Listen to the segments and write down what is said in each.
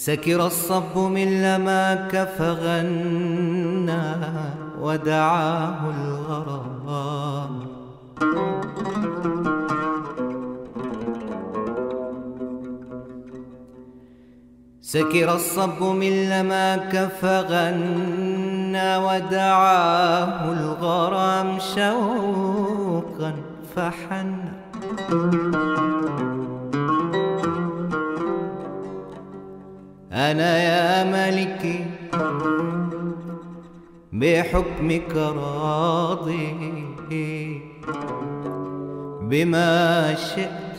سكر الصب من لماك فغنى ودعاه الغرام. سكر الصب من لماك فغنى ودعاه الغرام شوقا فحنى أنا يا ملكي بحكمك راضي بما شئت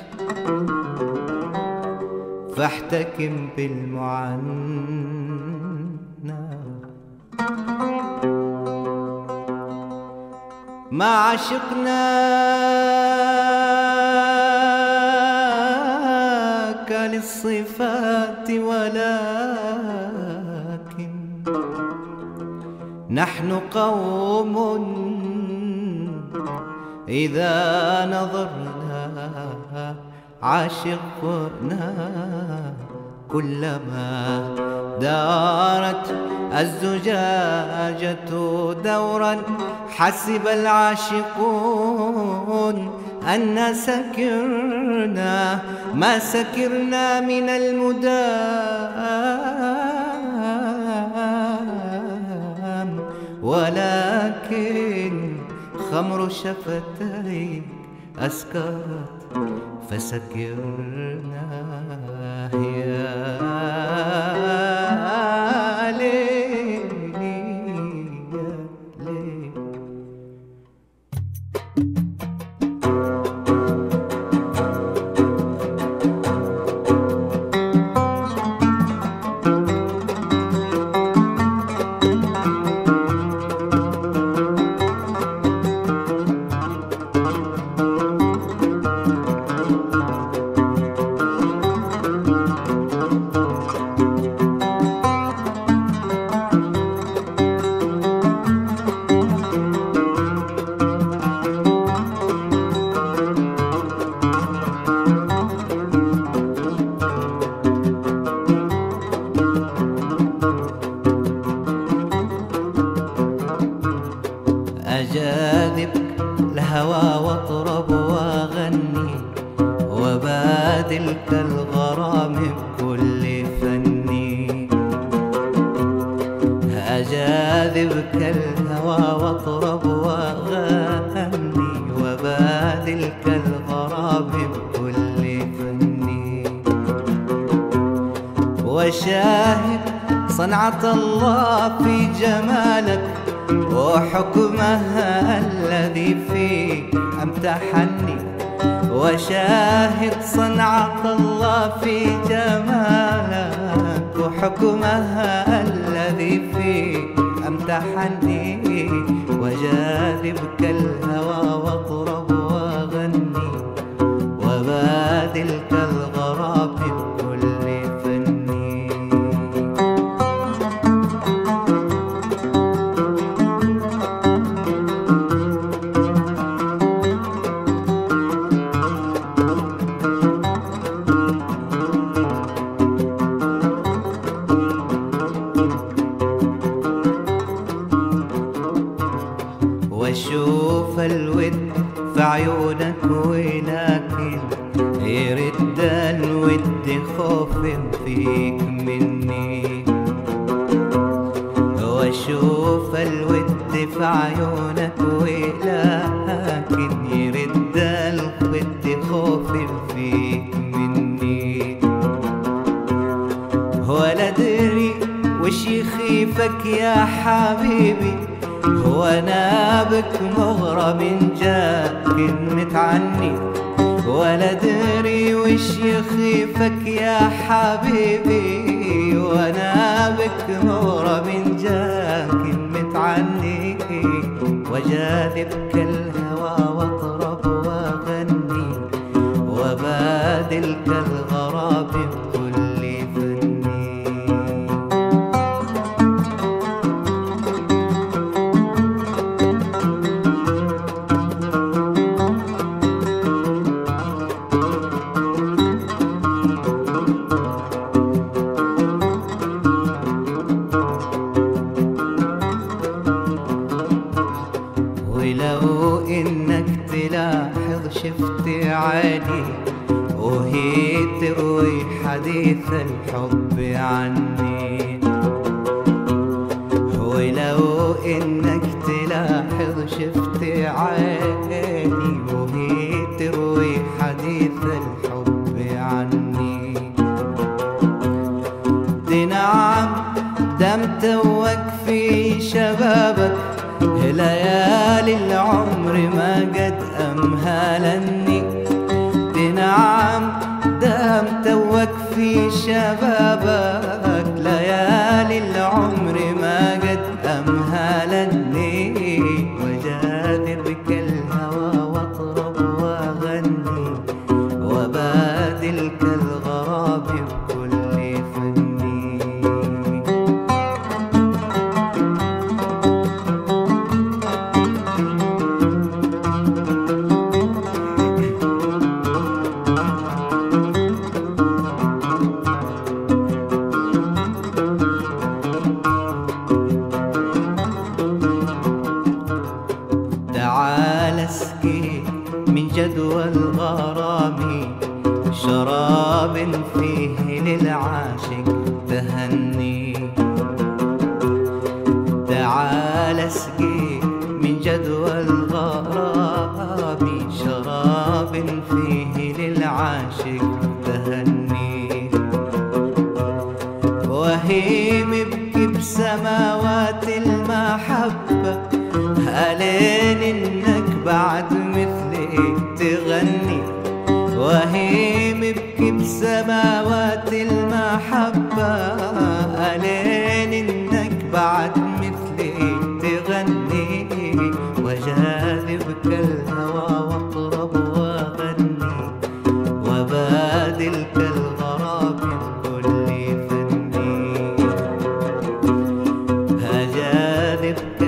فاحتكم بالمعنى. ما للصفات ولكن نحن قوم إذا نظرنا عشقنا كلما دارت الزجاجة دورا حسب العاشقون أن سكرنا ما سكرنا من المدام. ولكن خمر شفتيك أسكرت فسكرنا يا وأغني وبادلك الغرام بكل فني. أجاذبك الهوى وأطرب وأغني وبادلك الغرام بكل فني. وشاهد صنعة الله في جمالك وحكمها الذي فيك أمتحني وشاهد صنعة الله في جمالك وحكمها الذي فيك أمتحني وجاذبك الهوى واطرب في عيونك ولكن يرد الود خوف فيك مني. وأشوف الود في عيونك ولكن يرد الود خوف فيك مني. ولا أدري وش يخيفك يا حبيبي. وأنا بك مغرم جاك متعني ولا أدري وش يخيفك يا حبيبي. وأنا بك مغرم جاك متعني وجاذبك الهوى ولو إنك تلاحظ شفت عيني وهي تروي حديث الحب عني. ولو إنك تلاحظ شفت عيني وهي تروي حديث الحب ليالي العمر ما اسقي من جدوى الغرام شراب فيه للعاشق تهني. تعال اسقي من جدوى الغرام شراب فيه للعاشق تهني. وهيم ابكي بسماوات المحبة ألين وهيم ابكي بسماوات المحبة. قالين إنك بعد مثلي تغني؟ وجاذبك الهوى واقرب وغني وبادلك الغراب كل فني. هجاذبك